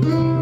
Mm-hmm.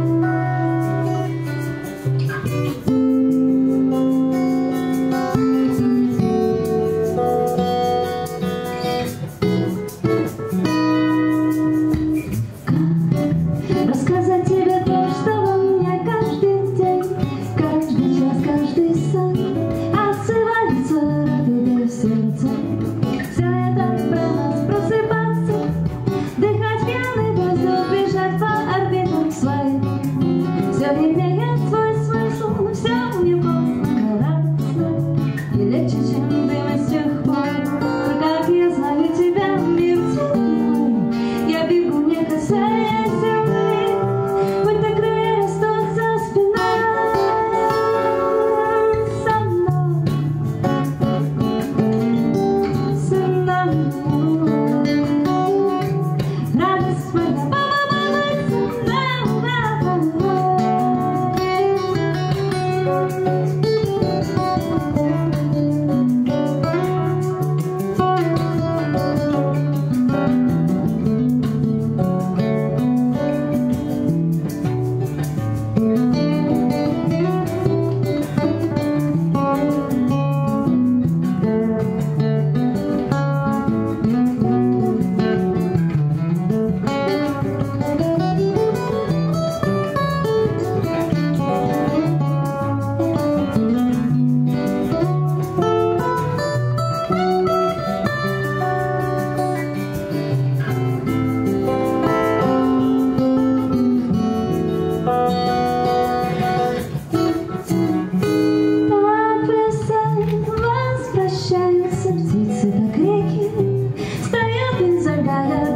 la